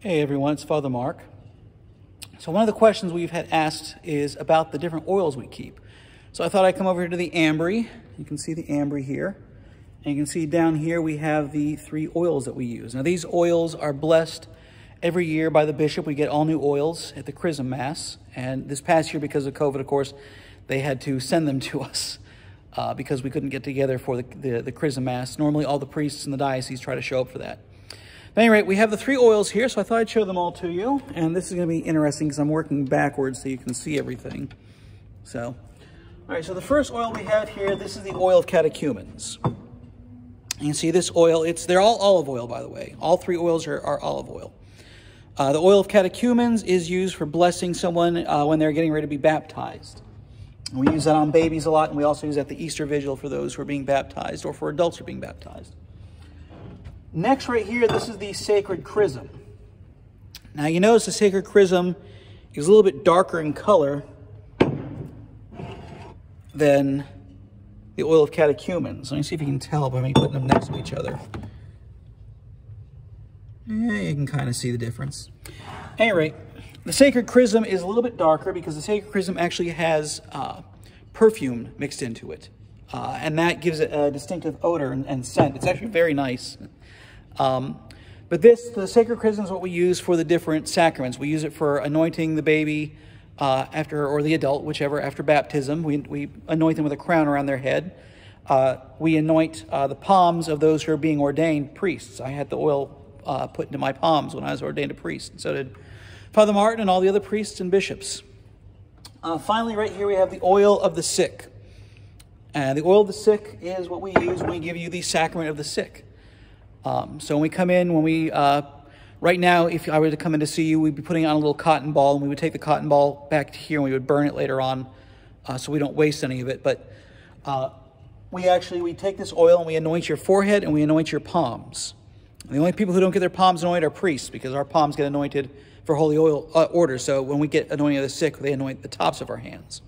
Hey everyone, it's Father Mark. So one of the questions we've had asked is about the different oils we keep. So I thought I'd come over here to the Ambry. You can see the Ambry here. And you can see down here we have the three oils that we use. Now these oils are blessed every year by the bishop. We get all new oils at the Chrism Mass. And this past year, because of COVID, of course, they had to send them to us uh, because we couldn't get together for the, the, the Chrism Mass. Normally all the priests in the diocese try to show up for that. But any rate, we have the three oils here, so I thought I'd show them all to you. And this is going to be interesting because I'm working backwards so you can see everything. So, all right, so the first oil we have here, this is the oil of catechumens. You can see this oil, it's they're all olive oil, by the way. All three oils are, are olive oil. Uh, the oil of catechumens is used for blessing someone uh, when they're getting ready to be baptized. We use that on babies a lot, and we also use that at the Easter Vigil for those who are being baptized or for adults who are being baptized. Next right here, this is the sacred chrism. Now you notice the sacred chrism is a little bit darker in color than the oil of catechumens. Let me see if you can tell by me putting them next to each other. Yeah, you can kind of see the difference. At any rate, the sacred chrism is a little bit darker because the sacred chrism actually has uh, perfume mixed into it. Uh, and that gives it a distinctive odor and, and scent. It's actually very nice. Um, but this, the sacred chrism is what we use for the different sacraments. We use it for anointing the baby uh, after, or the adult, whichever, after baptism. We, we anoint them with a crown around their head. Uh, we anoint uh, the palms of those who are being ordained priests. I had the oil uh, put into my palms when I was ordained a priest. And so did Father Martin and all the other priests and bishops. Uh, finally, right here we have the oil of the sick. And the oil of the sick is what we use when we give you the sacrament of the sick. Um, so when we come in, when we, uh, right now, if I were to come in to see you, we'd be putting on a little cotton ball and we would take the cotton ball back to here and we would burn it later on uh, so we don't waste any of it. But uh, we actually, we take this oil and we anoint your forehead and we anoint your palms. And the only people who don't get their palms anointed are priests because our palms get anointed for holy oil uh, order. So when we get anointing of the sick, they anoint the tops of our hands.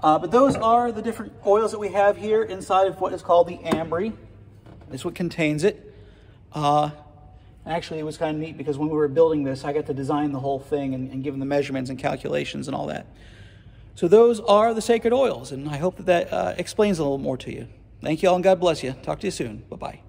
Uh, but those are the different oils that we have here inside of what is called the ambry. Is what contains it. Uh, actually, it was kind of neat because when we were building this, I got to design the whole thing and, and give them the measurements and calculations and all that. So those are the sacred oils, and I hope that that uh, explains a little more to you. Thank you all, and God bless you. Talk to you soon. Bye-bye.